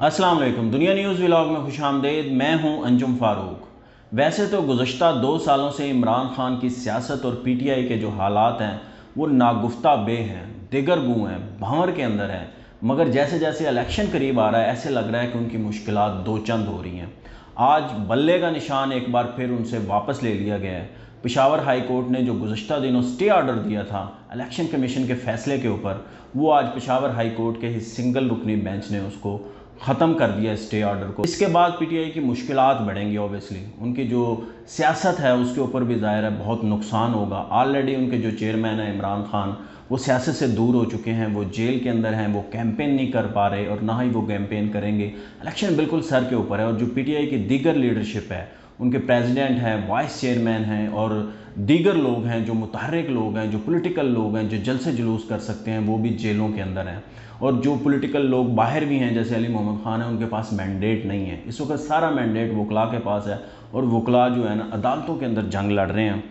वालेकुम दुनिया news vlog में खुश आमदेद। मैं हूँ अंजुम फ़ारूक। वैसे तो गुज्त दो सालों से इमरान खान की सियासत और पी टी आई के जो हालात हैं, वो नागुफ्ता बे हैं, दिगर गु हैं, भंवर के अंदर हैं। मगर जैसे जैसे इलेक्शन करीब आ रहा है, ऐसे लग रहा है कि उनकी मुश्किल दो चंद हो रही हैं। आज बल्ले का निशान एक बार फिर उनसे वापस ले लिया गया है। पिशावर हाई कोर्ट ने जो गुज्त दिनों स्टे ऑर्डर दिया था इलेक्शन कमीशन के फैसले के ऊपर, वो आज पिशावर हाई कोर्ट के ही सिंगल रुकनी बेंच ने उसको ख़त्म कर दिया स्टे ऑर्डर को। इसके बाद पीटीआई की मुश्किल बढ़ेंगी ऑब्वियसली उनकी जो सियासत है, उसके ऊपर भी ज़ाहिर है, बहुत नुकसान होगा। ऑलरेडी उनके जो चेयरमैन हैं, इमरान खान, वो सियासत से दूर हो चुके हैं, वो जेल के अंदर हैं, वो कैंपेन नहीं कर पा रहे, और ना ही वो कैंपेन करेंगे। इलेक्शन बिल्कुल सर के ऊपर है, और जो पीटीआई की दीगर लीडरशिप है उनके प्रेसिडेंट हैं वाइस चेयरमैन हैं और दीगर लोग हैं जो मुतहरक लोग हैं, जो पॉलिटिकल लोग हैं, जो जल से जुलूस कर सकते हैं, वो भी जेलों के अंदर हैं। और जो पॉलिटिकल लोग बाहर भी हैं, जैसे अली मोहम्मद ख़ान है, उनके पास मैंडेट नहीं है। इस वक्त सारा मैंडेट वकला के पास है और वकला जो है ना, अदालतों के अंदर जंग लड़ रहे हैं।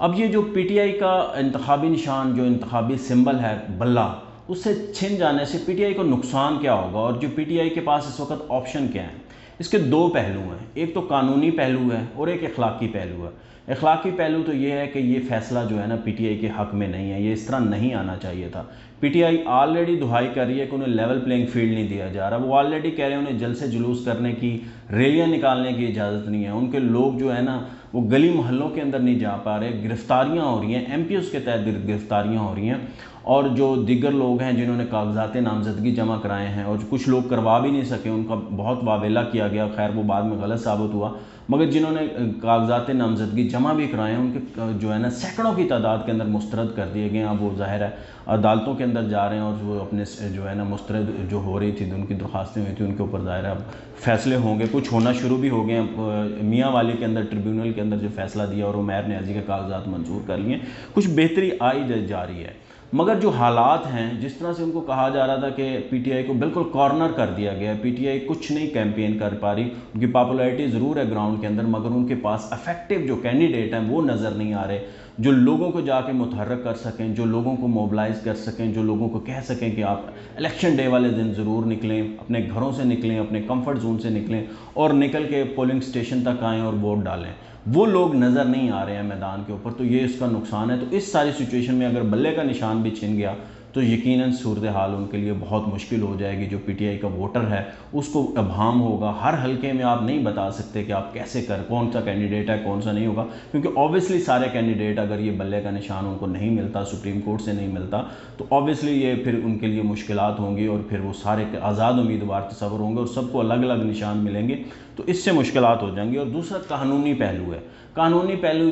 अब ये जो पीटीआई का इंतबी निशान, जो इंतबी सिंबल है, बल्ला, उससे छिन जाने से पीटीआई को नुकसान क्या होगा? और जो पीटीआई के पास इस वक्त ऑप्शन क्या है? इसके दो पहलू हैं। एक तो कानूनी पहलू है और एक अखलाकी पहलू है। अखलाकी पहलू तो ये है कि ये फ़ैसला जो है ना पीटीआई के हक़ में नहीं है, ये इस तरह नहीं आना चाहिए था। पीटीआई ऑलरेडी दुहाई कर रही है कि उन्हें लेवल प्लेइंग फ़ील्ड नहीं दिया जा रहा। वो ऑलरेडी कह रहे हैं उन्हें जल से जुलूस करने की, रैलियाँ निकालने की इजाज़त नहीं है। उनके लोग जो है ना, वो गली मोहल्लों के अंदर नहीं जा पा रहे। गिरफ्तारियाँ हो रही हैं। एम के तहत गिरफ्तारियाँ हो रही हैं। और जो दिगर लोग हैं जिन्होंने कागजात नामजदगी जमा कराए हैं और कुछ लोग करवा भी नहीं सके, उनका बहुत वावेला किया गया। खैर, वो बाद में गलत साबित हुआ। मगर जिन्होंने कागजात नामजदगी जमा भी कराए हैं, उनके जो है ना, सैकड़ों की तादाद के अंदर मुस्तरद कर दिए गए अब वो ज़ाहिर है, अदालतों के अंदर जा रहे हैं और वो अपने जो है ना, मुस्तरद जो हो रही थी, उनकी दरख्वास्तें हुई थी, उनके ऊपर ज़ाहिर है, अब फैसले होंगे। कुछ होना शुरू भी हो गए मियाँ वाली के अंदर, ट्रिब्यूनल के अंदर जो फैसला दिया और उमैर न्याजी के कागजात मंजूर कर लिए कुछ बेहतरी आई जा रही है। मगर जो हालात हैं, जिस तरह से उनको कहा जा रहा था कि पीटीआई को बिल्कुल कॉर्नर कर दिया गया है पीटीआई कुछ नहीं कैंपेन कर पा रही, उनकी पॉपुलैरिटी ज़रूर है ग्राउंड के अंदर, मगर उनके पास अफेक्टिव जो कैंडिडेट हैं, वो नज़र नहीं आ रहे, जो लोगों को जाके मुतहरक कर सकें, जो लोगों को मोबलाइज कर सकें, जो लोगों को कह सकें कि आप इलेक्शन डे वाले दिन ज़रूर निकलें, अपने घरों से निकलें, अपने कंफर्ट जोन से निकलें और निकल के पोलिंग स्टेशन तक आएँ और वोट डालें। वो लोग नज़र नहीं आ रहे हैं मैदान के ऊपर तो ये इसका नुकसान है। तो इस सारी सिचुएशन में अगर बल्ले का निशान भी छिन गया तो यकीनन सूरत हाल उनके लिए बहुत मुश्किल हो जाएगी। जो पीटीआई का वोटर है, उसको अभाम होगा। हर हलके में आप नहीं बता सकते कि आप कैसे कर, कौन सा कैंडिडेट है, कौन सा नहीं होगा। क्योंकि ऑब्वियसली सारे कैंडिडेट अगर ये बल्ले का निशान उनको नहीं मिलता, सुप्रीम कोर्ट से नहीं मिलता तो ऑब्वियसली ये फिर उनके लिए मुश्किल होंगी और फिर वो सारे आज़ाद उम्मीदवार तस्वर होंगे और सबको अलग अलग निशान मिलेंगे। तो इससे मुश्किल हो जाएँगी। और दूसरा कानूनी पहलू है। कानूनी पहलू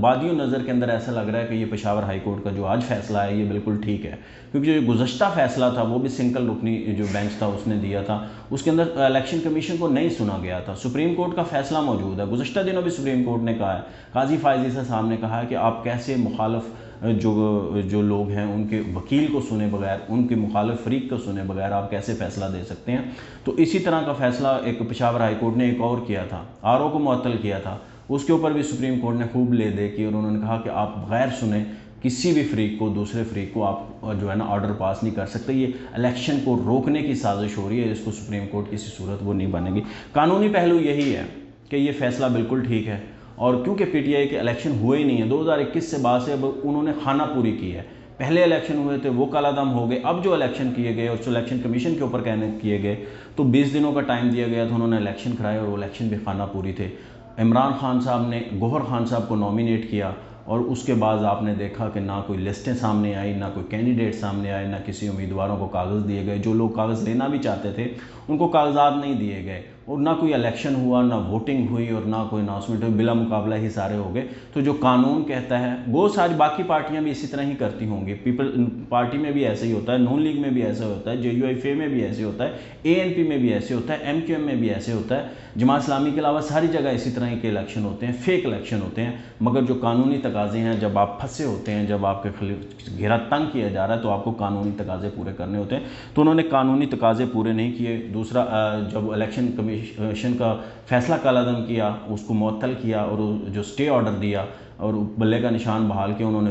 बादियों नज़र के अंदर ऐसा लग रहा है कि ये पेशावर हाई कोर्ट का जो आज फैसला है, ये बिल्कुल ठीक है। क्योंकि जो गुजशत फैसला था, वो भी सिंकल रुकनी, जो बेंच था, उसने दिया था। उसके अंदर इलेक्शन कमीशन को नहीं सुना गया था। सुप्रीम कोर्ट का फैसला मौजूद है। गुजशत दिनों भी सुप्रीम कोर्ट ने कहा है। काजी फायजी से सामने कहा है कि आप कैसे मुखालफ, जो जो लोग हैं, उनके वकील को सुने बगैर, उनके मुखालफ फरीक को सुने बगैर आप कैसे फ़ैसला दे सकते हैं? तो इसी तरह का फ़ैसला एक पेशावर हाई कोर्ट ने एक और किया था। आर को मअतल किया था। उसके ऊपर भी सुप्रीम कोर्ट ने खूब ले दे की और उन्होंने कहा कि आप गैर सुने किसी भी फ्रीक को, दूसरे फ्रीक को आप जो है ना ऑर्डर पास नहीं कर सकते। ये इलेक्शन को रोकने की साजिश हो रही है, इसको सुप्रीम कोर्ट किसी सूरत वो नहीं बनेगी। कानूनी पहलू यही है कि ये फैसला बिल्कुल ठीक है। और क्योंकि पीटीआई के इलेक्शन हुए ही नहीं है 2021 से बाद से अब उन्होंने खाना पूरी की है। पहले इलेक्शन हुए थे, वो काला दम हो गए, अब जो इलेक्शन किए गए और इलेक्शन कमीशन के ऊपर कहने किए गए तो 20 दिनों का टाइम दिया गया था, उन्होंने इलेक्शन कराए और वो इलेक्शन भी खाना पूरी थे। इमरान खान साहब ने गोहर खान साहब को नॉमिनेट किया। और उसके बाद आपने देखा कि ना कोई लिस्टें सामने आई, ना कोई कैंडिडेट सामने आए, ना किसी उम्मीदवारों को कागज़ दिए गए। जो लोग कागज़ लेना भी चाहते थे, उनको कागजात नहीं दिए गए और ना कोई इलेक्शन हुआ, ना वोटिंग हुई और ना कोई अनाउंसमेंट हुई, बिला मुकाबला ही सारे हो गए। तो जो कानून कहता है, वो आज बाकी पार्टियाँ भी इसी तरह ही करती होंगी। पीपल पार्टी में भी ऐसे ही होता है नून लीग में भी ऐसे होता है जे यू आई में भी ऐसे होता है एएनपी में भी ऐसे होता है एम में भी ऐसे होता है। जमात इस्लामी के अलावा सारी जगह इसी तरह के इलेक्शन होते हैं फेक इलेक्शन होते हैं। मगर जो कानूनी तकाजे हैं। जब आप फंसे होते हैं, जब आपके घेरा तंग किया जा रहा है तो आपको कानूनी तकाजे पूरे करने होते हैं। तो उन्होंने कानूनी तकाजे पूरे नहीं किए। दूसरा जब इलेक्शन कमीशन का फैसला कलादम किया, उसको मअतल किया और जो स्टे ऑर्डर दिया और बल्ले का निशान बहाल के उन्होंने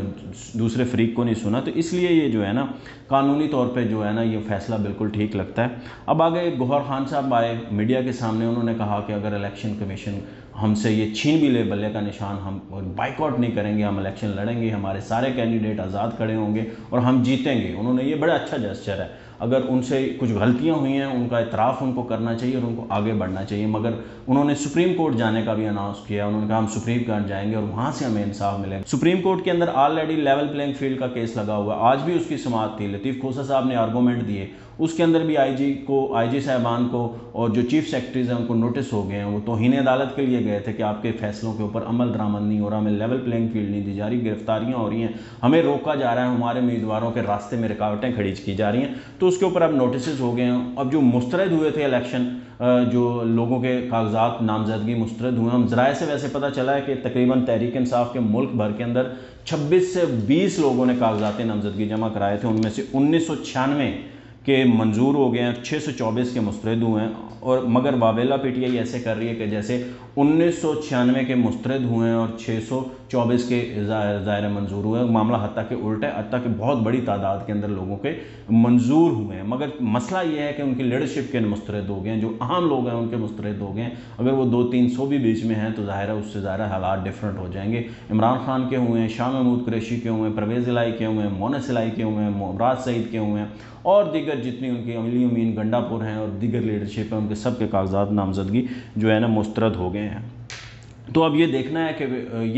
दूसरे फरीक को नहीं सुना। तो इसलिए ये जो है ना, कानूनी तौर पे जो है ना, ये फ़ैसला बिल्कुल ठीक लगता है। अब आगे गौहर खान साहब आए, मीडिया के सामने उन्होंने कहा कि अगर इलेक्शन कमीशन हमसे ये छीन भी ले बल्ले का निशान, हम बाइकआउट नहीं करेंगे, हम इलेक्शन लड़ेंगे, हमारे सारे कैंडिडेट आज़ाद खड़े होंगे और हम जीतेंगे। उन्होंने ये बड़ा अच्छा जेस्चर है। अगर उनसे कुछ गलतियाँ हुई हैं, उनका इतराफ़ उनको करना चाहिए और उनको आगे बढ़ना चाहिए। मगर उन्होंने सुप्रीम कोर्ट जाने का भी अनाउंस किया, उन्होंने कहा, हम सुप्रीम कोर्ट जाएँगे और वहाँ से हमें इंसाफ मिलेगा। सुप्रीम कोर्ट के अंदर ऑलरेडी लेवल प्लेइंग फ़ील्ड का केस लगा हुआ आज भी उसकी समात थी। लतीफ़ खोसा साहब ने आर्गूमेंट दिए। उसके अंदर भी आईजी को आईजी साहबान को और जो चीफ सेक्रेटरीज हैं, उनको नोटिस हो गए हैं। वो तोहन अदालत के लिए गए थे कि आपके फैसलों के ऊपर अमल दरामद नहीं हो रहा। हमें लेवल प्लेइंग फ़ील्ड नहीं दी जा रही। गिरफ्तारियाँ हो रही हैं। हमें रोका जा रहा है। हमारे उम्मीदवारों के रास्ते में रुकावटें खड़ी की जा रही हैं। तो उसके ऊपर अब नोटिस हो गए हैं। अब जो मुस्तरद हुए थे इलेक्शन जो लोगों के कागजात, नामजदगी मुस्तरद हुए हम ज़राए से वैसे पता चला है कि तकरीबन तहरीक इंसाफ के मुल्क भर के अंदर 26 से 20 लोगों ने कागजात नामजदगी जमा कराए थे। उनमें से उन्नीस सौ छियानवे के मंजूर हो गए हैं छः सौ चौबीस के मुस्तरद हुए हैं। और मगर वावेला पीटीआई ऐसे कर रही है कि जैसे उन्नीस सौ छियानवे के मुस्तरद हुए हैं और छः सौ चौबीस के ज़ायर मंजूर हुए हैं। मामला हती के उल्टा है। हती के बहुत बड़ी तादाद के अंदर लोगों के मंजूर हुए हैं। मगर मसला ये है कि उनकी लीडरशिप के मुस्तरद हो गए हैं। जो अहम लोग हैं, उनके मुस्तरद हो गए हैं। अगर वो दो तीन सौ भी बीच में हैं तो ज़ाहिर है उससे ज़्यादा हालात डिफरेंट हो जाएँगे। इमरान खान के हुए हैं, शाह महमूद कुरैशी के हुए हैं, परवेज़ इलाई के हुए हैं, मोनस इलाई के हुए हैं मुबराज सईद के हुए हैं। और दीगर जितनी उनकी अमली अमीन गंडापुर हैं और दीगर लीडरशिप है, उनके सब के कागजात नामजदगी जो है ना मुस्तरद हो गए हैं। तो अब ये देखना है कि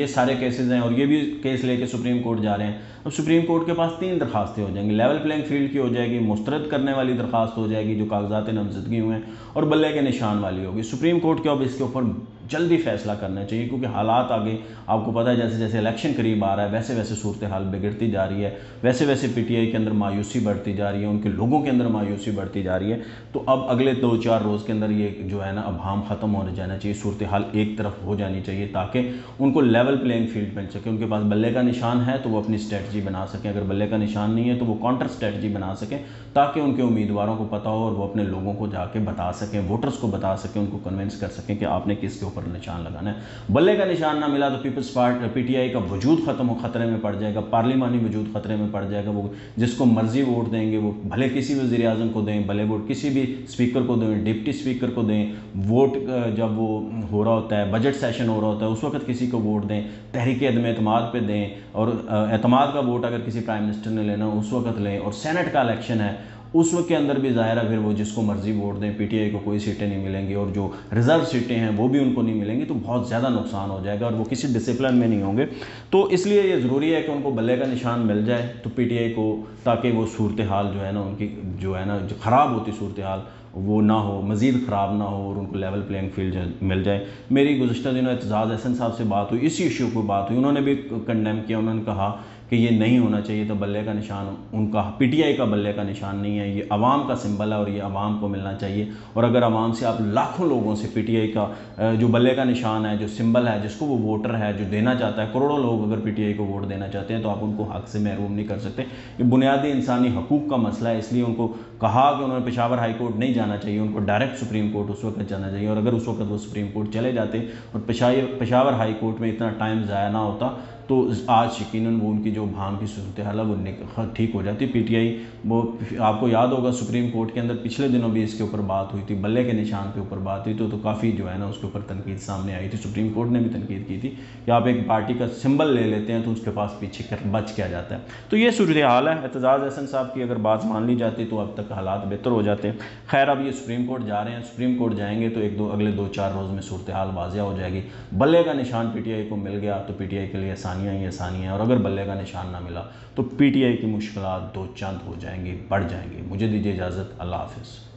ये सारे केसेस हैं और ये भी केस लेके सुप्रीम कोर्ट जा रहे हैं। अब सुप्रीम कोर्ट के पास तीन दरखास्तें हो जाएँगी। लेवल प्लेइंग फ़ील्ड की हो जाएगी, मुस्तरद करने वाली दरखास्त हो जाएगी, जो कागजात नामजदगी हुए हैं, और बल्ले के निशान वाली होगी। सुप्रीम कोर्ट के अब इसके ऊपर जल्दी फैसला करना चाहिए, क्योंकि हालात आगे आपको पता है, जैसे जैसे इलेक्शन करीब आ रहा है, वैसे वैसे सूरत हाल बिगड़ती जा रही है, वैसे वैसे पीटीआई के अंदर मायूसी बढ़ती जा रही है, उनके लोगों के अंदर मायूसी बढ़ती जा रही है। तो अब अगले दो चार रोज़ के अंदर ये जो है ना, अब हम ख़त्म होने जाना चाहिए, सूरत हाल एक तरफ़ हो जानी चाहिए, ताकि उनको लेवल प्लेइंग फ़ील्ड मिल सके, उनके पास बल्ले का निशान है तो वो अपनी स्ट्रेटजी बना सकें, अगर बल्ले का निशान नहीं है तो वो काउंटर स्ट्रेटजी बना सकें, ताकि उनके उम्मीदवारों को पता हो और वो अपने लोगों को जाके बता सकें वोटर्स को बता सकें, उनको कन्विंस कर सकें कि आपने किसके ऊपर निशान लगाना है। बल्ले का निशान ना मिला तो पीपल्स पार्टी, पीटीआई का वजूद ख़त्म खतरे में पड़ जाएगा। पार्लिमानी वजूद खतरे में पड़ जाएगा। वो जिसको मर्ज़ी वोट देंगे, वो भले किसी भी वजी अजम को दें, भले वोट किसी भी स्पीकर को दें, डिप्टी स्पीकर को दें, वोट जब वो हो रहा होता है, बजट सेशन हो रहा होता है, उस वक्त किसी को वोट दें, तहरीक अदम अतमाद पर दें और अतमाद का वोट अगर किसी प्राइम मिनिस्टर ने लेना उस वक्त लें और सैनट का इलेक्शन है उस वक्त के अंदर भी ज़ाहिर है, फिर वो जिसको मर्ज़ी वोट दें पीटीआई को कोई सीटें नहीं मिलेंगी और जो रिज़र्व सीटें हैं वो भी उनको नहीं मिलेंगी तो बहुत ज़्यादा नुकसान हो जाएगा और वो किसी डिसिप्लिन में नहीं होंगे। तो इसलिए ये ज़रूरी है कि उनको बल्ले का निशान मिल जाए तो पी को ताकि वो सूरत हाल जो है ना, उनकी जो है ना ख़राब होती सूरत हाल वो ना हो, मज़ीद ख़राब ना हो और उनको लेवल प्लेइंग फ़ील्ड मिल जाए। मेरी गुजशत दिनों एतजाज़ एहसन साहब से बात हुई, इसी इशू पर बात हुई, उन्होंने भी कंडेम किया, उन्होंने कहा कि ये नहीं होना चाहिए तो बल्ले का निशान उनका, पीटीआई का बल्ले का निशान नहीं है। ये आवाम का सिंबल है और ये आवाम को मिलना चाहिए। और अगर आवाम से आप लाखों लोगों से पीटीआई का जो बल्ले का निशान है, जो सिंबल है, जिसको वो वोटर है, जो देना चाहता है, करोड़ों लोग अगर पीटीआई को वोट देना चाहते हैं तो आप उनको हक से महरूम नहीं कर सकते। ये बुनियादी इंसानी हकूक़ का मसला है, इसलिए उनको कहा कि उन्होंने पेशावर हाई कोर्ट नहीं जाना चाहिए, उनको डायरेक्ट सुप्रीम कोर्ट उस वक्त जाना चाहिए। और अगर उस वक्त वो सुप्रीम कोर्ट चले जाते और पेशावर हाई कोर्ट में इतना टाइम ज़ाया ना होता तो आज यकीन वो उनकी जो भाम की सूरत हाल है वो ठीक हो जाती। पी टी आई वो आपको याद होगा सुप्रीम कोर्ट के अंदर पिछले दिनों भी इसके ऊपर बात हुई थी। बल्ले के निशान के ऊपर बात हुई तो, तो काफ़ी जो है ना उसके ऊपर तनकीद सामने आई थी। सुप्रीम कोर्ट ने भी तनकीद की थी कि आप एक पार्टी का सिम्बल ले लेते हैं तो उसके पास पीछे कर बच किया जाता है। तो ये सूरत हाल है। एतजाज़ हसन साहब की अगर बात मान ली जाती तो अब तक हालात बेहतर हो जाते हैं। खैर अब ये सुप्रीम कोर्ट जा रहे हैं। सुप्रीम कोर्ट जाएँगे तो एक दो अगले दो चार रोज़ में सूरत हाल वाजिया हो जाएगी। बल्ले का निशान पी टी आई को मिल गया तो पी टी आई के लिए आसानियाँ ही आसानियाँ और अगर बल्ले का निशान ना मिला तो पीटीआई की मुश्किल दो चंद हो जाएँगी, बढ़ जाएँगी। मुझे दीजिए इजाज़त, अल्लाह हाफिज़।